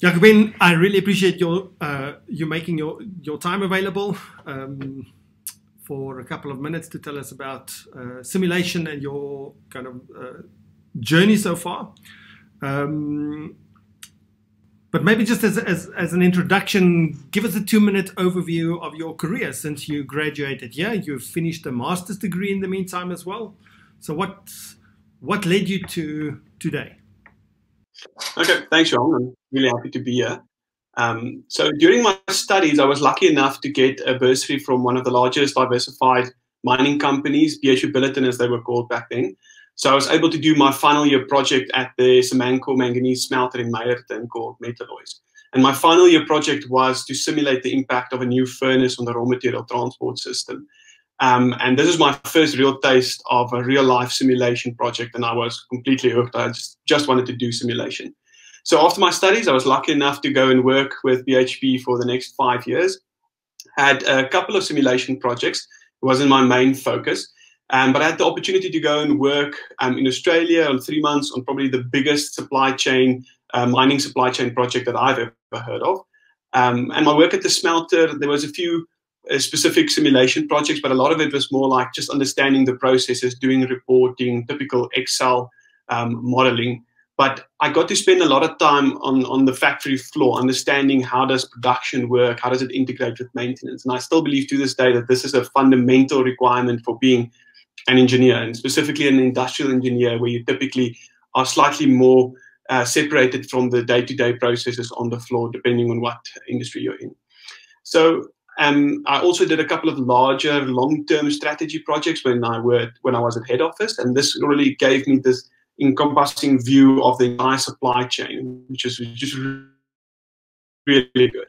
Jaco-Ben, I really appreciate your uh, you making your your time available um, for a couple of minutes to tell us about uh, simulation and your kind of uh, journey so far. Um, but maybe just as, as, as an introduction, give us a two minute overview of your career since you graduated Yeah, You've finished a master's degree in the meantime as well. So, what, what led you to today? Okay, thanks, John. I'm really happy to be here. Um, so, during my studies, I was lucky enough to get a bursary from one of the largest diversified mining companies, BHP Billiton, as they were called back then. So I was able to do my final year project at the Samancor manganese smelter in Meyerton called Metalloys. And my final year project was to simulate the impact of a new furnace on the raw material transport system. Um, and this is my first real taste of a real life simulation project, and I was completely hooked. I just, just wanted to do simulation. So after my studies, I was lucky enough to go and work with BHP for the next five years. Had a couple of simulation projects. It wasn't my main focus. Um, but I had the opportunity to go and work um, in Australia on three months on probably the biggest supply chain, uh, mining supply chain project that I've ever heard of. Um, and my work at the smelter, there was a few specific simulation projects, but a lot of it was more like just understanding the processes, doing reporting, typical Excel um, modeling. But I got to spend a lot of time on, on the factory floor, understanding how does production work, how does it integrate with maintenance. And I still believe to this day that this is a fundamental requirement for being an engineer, and specifically an industrial engineer, where you typically are slightly more uh, separated from the day-to-day processes on the floor, depending on what industry you're in. So um, I also did a couple of larger long-term strategy projects when I worked when I was at head office, and this really gave me this encompassing view of the entire supply chain, which is just really good.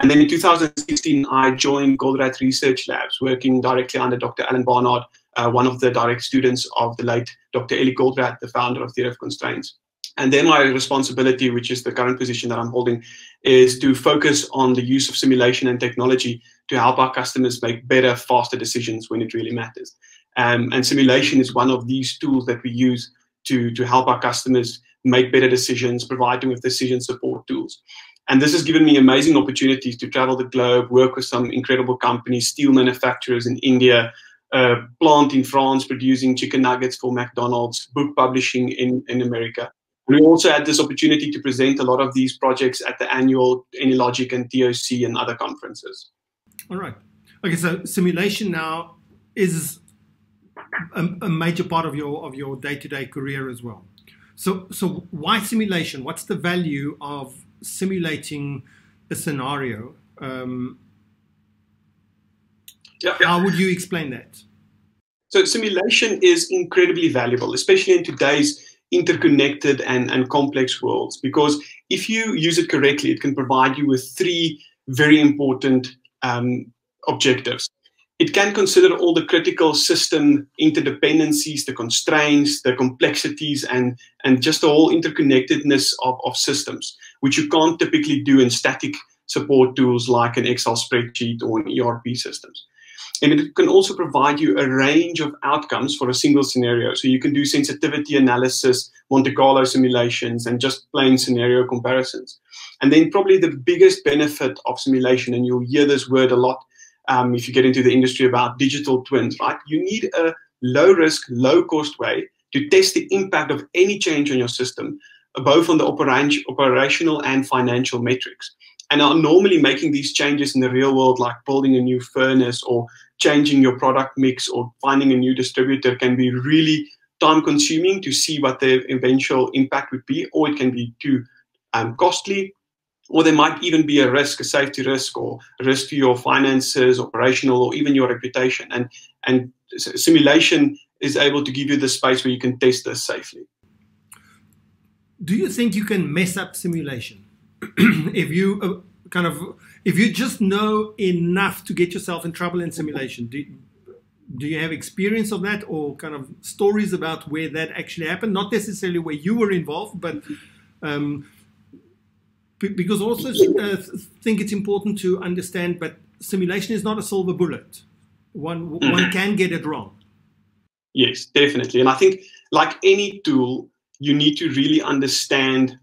And then in 2016, I joined Goldratt Research Labs, working directly under Dr. Alan Barnard, uh, one of the direct students of the late Dr. Eli Goldratt, the founder of Theory of Constraints. And then my responsibility, which is the current position that I'm holding, is to focus on the use of simulation and technology to help our customers make better, faster decisions when it really matters. Um, and simulation is one of these tools that we use to, to help our customers make better decisions, provide them with decision support tools. And this has given me amazing opportunities to travel the globe, work with some incredible companies, steel manufacturers in India, a plant in France producing chicken nuggets for McDonald's, book publishing in, in America. We also had this opportunity to present a lot of these projects at the annual AnyLogic and TOC and other conferences. All right. Okay, so simulation now is a, a major part of your of your day-to-day career as well. So so why simulation? What's the value of simulating a scenario? Um, yeah, yeah. How would you explain that? So simulation is incredibly valuable, especially in today's interconnected and, and complex worlds, because if you use it correctly, it can provide you with three very important um, objectives. It can consider all the critical system interdependencies, the constraints, the complexities, and, and just the whole interconnectedness of, of systems, which you can't typically do in static support tools like an Excel spreadsheet or an ERP systems. And it can also provide you a range of outcomes for a single scenario. So you can do sensitivity analysis, Monte Carlo simulations, and just plain scenario comparisons. And then probably the biggest benefit of simulation, and you'll hear this word a lot um, if you get into the industry about digital twins, right? You need a low risk, low cost way to test the impact of any change on your system, both on the operational and financial metrics and are normally making these changes in the real world, like building a new furnace or changing your product mix or finding a new distributor, can be really time consuming to see what the eventual impact would be, or it can be too um, costly, or there might even be a risk, a safety risk, or risk to your finances, operational, or even your reputation. And and simulation is able to give you the space where you can test this safely. Do you think you can mess up simulation? if you uh, kind of if you just know enough to get yourself in trouble in simulation, do, do you have experience of that or kind of stories about where that actually happened? Not necessarily where you were involved, but um, because also uh, think it's important to understand. But simulation is not a silver bullet. One mm-hmm. one can get it wrong. Yes, definitely. And I think like any tool, you need to really understand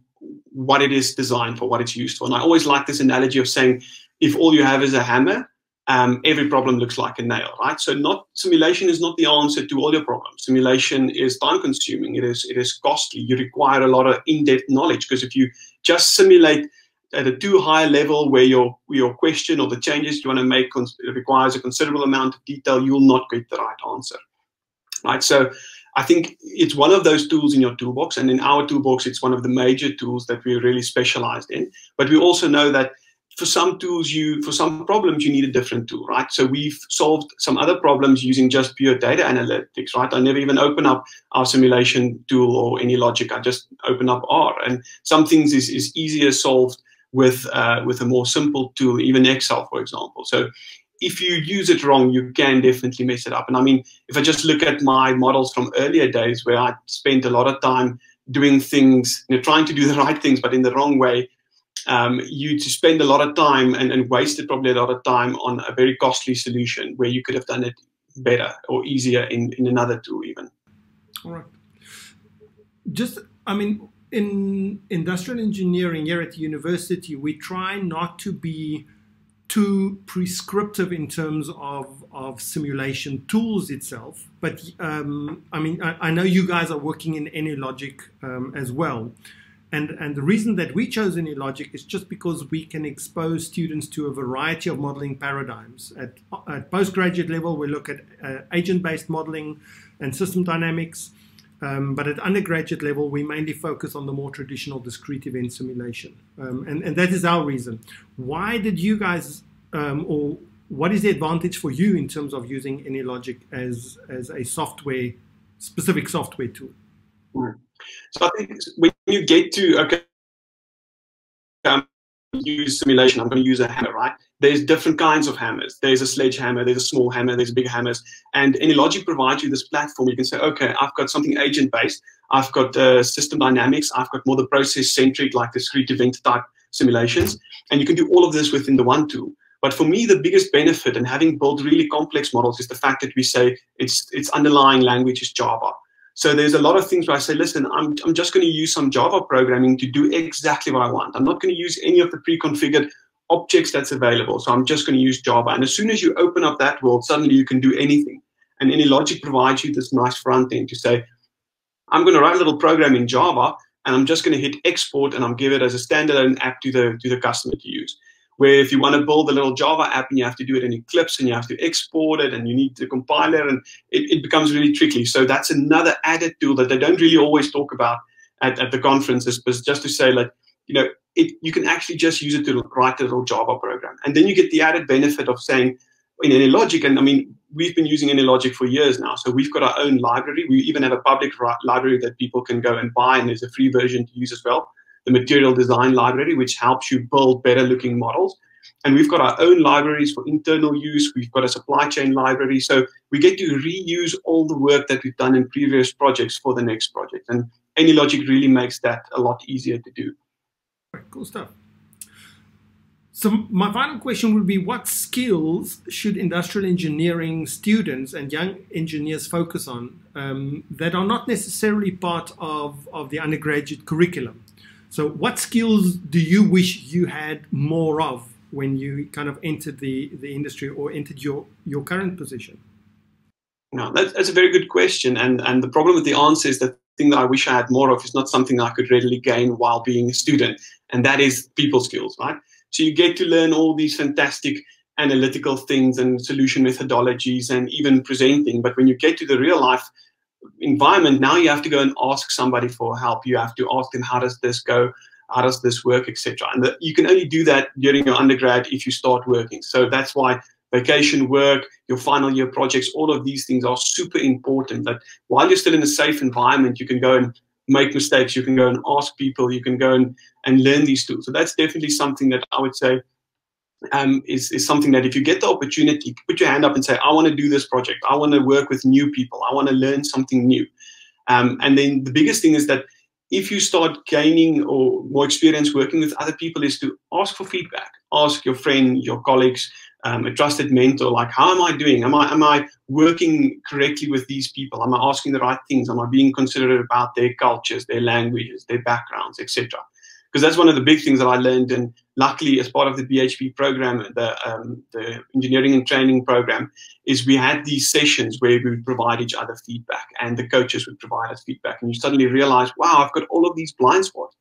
what it is designed for, what it's used for. And I always like this analogy of saying, if all you have is a hammer, um, every problem looks like a nail, right? So not simulation is not the answer to all your problems. Simulation is time consuming. It is it is costly. You require a lot of in-depth knowledge because if you just simulate at a too high level where your your question or the changes you want to make requires a considerable amount of detail, you will not get the right answer, right? So I think it's one of those tools in your toolbox, and in our toolbox, it's one of the major tools that we're really specialized in. But we also know that for some tools you for some problems you need a different tool right? So we've solved some other problems using just pure data analytics right? I never even open up our simulation tool or AnyLogic. I just open up r and some things is, is easier solved with uh, with a more simple tool even excel for example. So if you use it wrong you can definitely mess it up and i mean if i just look at my models from earlier days where i spent a lot of time doing things you know trying to do the right things but in the wrong way um, you to spend a lot of time and, and wasted probably a lot of time on a very costly solution where you could have done it better or easier in, in another tool even. All right. Just, I mean, in industrial engineering here at the university, we try not to be too prescriptive in terms of, of simulation tools itself. But um, I mean, I, I, know you guys are working in AnyLogic um, as well. And, and the reason that we chose AnyLogic is just because we can expose students to a variety of modeling paradigms. At, at postgraduate level, we look at uh, agent-based modeling and system dynamics. Um, but at undergraduate level, we mainly focus on the more traditional discrete event simulation. Um, and, and that is our reason. Why did you guys, um, or what is the advantage for you in terms of using AnyLogic as, as a software, specific software tool? Mm. So I think when you get to okay, um, use simulation, I'm going to use a hammer, right? There's different kinds of hammers. There's a sledgehammer, there's a small hammer, there's big hammers, and AnyLogic provides you this platform. You can say, okay, I've got something agent-based, I've got uh, system dynamics, I've got more the process-centric, like discrete event type simulations, and you can do all of this within the one tool. But for me, the biggest benefit in having built really complex models is the fact that we say its its underlying language is Java. So there's a lot of things where I say, listen, I'm, I'm just going to use some Java programming to do exactly what I want. I'm not going to use any of the pre-configured objects that's available. So I'm just going to use Java. And as soon as you open up that world, suddenly you can do anything. And AnyLogic provides you this nice front end to say, I'm going to write a little program in Java, and I'm just going to hit export, and I'm give it as a standalone app to the to the customer to use where if you want to build a little Java app and you have to do it in Eclipse and you have to export it and you need to compile it and it, it becomes really tricky. So that's another added tool that they don't really always talk about at, at the conferences, but just to say like, you know, it, you can actually just use it to write a little Java program. And then you get the added benefit of saying in AnyLogic, and I mean, we've been using AnyLogic for years now. So we've got our own library. We even have a public library that people can go and buy, and there's a free version to use as well the material design library, which helps you build better looking models. And we've got our own libraries for internal use. We've got a supply chain library. So we get to reuse all the work that we've done in previous projects for the next project. And AnyLogic really makes that a lot easier to do. Cool stuff. So my final question would be, what skills should industrial engineering students and young engineers focus on um, that are not necessarily part of, of the undergraduate curriculum? So, what skills do you wish you had more of when you kind of entered the, the industry or entered your, your current position? No, that's, that's a very good question. And, and the problem with the answer is that thing that I wish I had more of is not something I could readily gain while being a student, and that is people skills, right? So you get to learn all these fantastic analytical things and solution methodologies and even presenting, but when you get to the real life environment, now you have to go and ask somebody for help. You have to ask them, how does this go? How does this work, etc. And the, you can only do that during your undergrad if you start working. So that's why vacation work, your final year projects, all of these things are super important. That while you're still in a safe environment, you can go and make mistakes. You can go and ask people. You can go and, and learn these tools. So that's definitely something that I would say um, is, is something that if you get the opportunity, put your hand up and say, I want to do this project. I want to work with new people. I want to learn something new. Um, and then the biggest thing is that if you start gaining or more experience working with other people is to ask for feedback. Ask your friend, your colleagues, um, a trusted mentor, like, how am I doing? Am I, am I working correctly with these people? Am I asking the right things? Am I being considerate about their cultures, their languages, their backgrounds, etc.? because that's one of the big things that I learned. And luckily, as part of the BHP program, the, um, the engineering and training program, is we had these sessions where we would provide each other feedback and the coaches would provide us feedback. And you suddenly realize, wow, I've got all of these blind spots.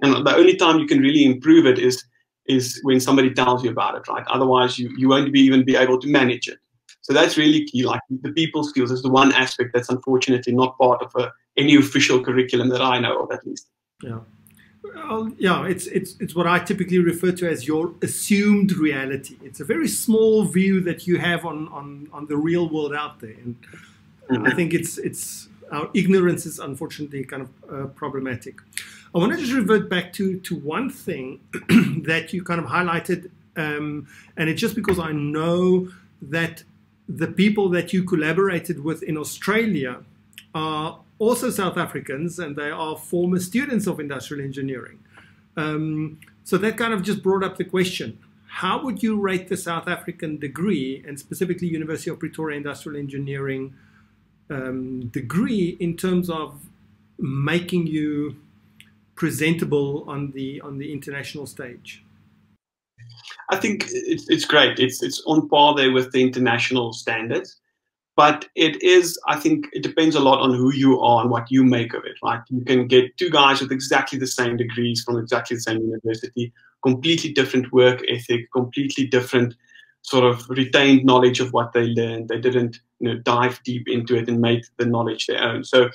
And the only time you can really improve it is is when somebody tells you about it, right? Otherwise, you, you won't be even be able to manage it. So that's really key. Like the people skills is the one aspect that's unfortunately not part of a, any official curriculum that I know of, at least. Yeah. Well, yeah, it's it's it's what I typically refer to as your assumed reality. It's a very small view that you have on on, on the real world out there, and mm-hmm. I think it's it's our ignorance is unfortunately kind of uh, problematic. I want to just revert back to to one thing that you kind of highlighted, um, and it's just because I know that the people that you collaborated with in Australia are also South Africans, and they are former students of industrial engineering. Um, so that kind of just brought up the question: How would you rate the South African degree, and specifically University of Pretoria Industrial Engineering um, degree, in terms of making you presentable on the on the international stage? I think it's, it's great. It's it's on par there with the international standards but it is i think it depends a lot on who you are and what you make of it right you can get two guys with exactly the same degrees from exactly the same university completely different work ethic completely different sort of retained knowledge of what they learned they didn't you know dive deep into it and make the knowledge their own so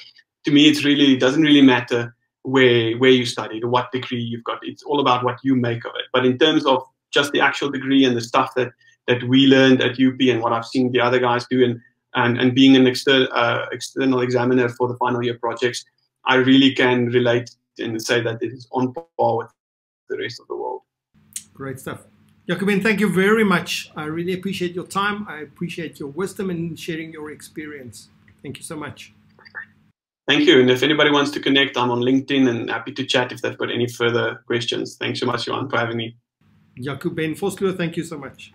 to me it's really it doesn't really matter where where you studied or what degree you've got it's all about what you make of it but in terms of just the actual degree and the stuff that that we learned at UP and what I've seen the other guys do and and, and being an exter- uh, external examiner for the final year projects, I really can relate and say that it is on par with the rest of the world. Great stuff. Jaco-Ben, thank you very much. I really appreciate your time. I appreciate your wisdom and sharing your experience. Thank you so much. Thank you. And if anybody wants to connect, I'm on LinkedIn and happy to chat if they've got any further questions. Thanks so much, Johan, for having me. Jaco-Ben Vosloo, thank you so much.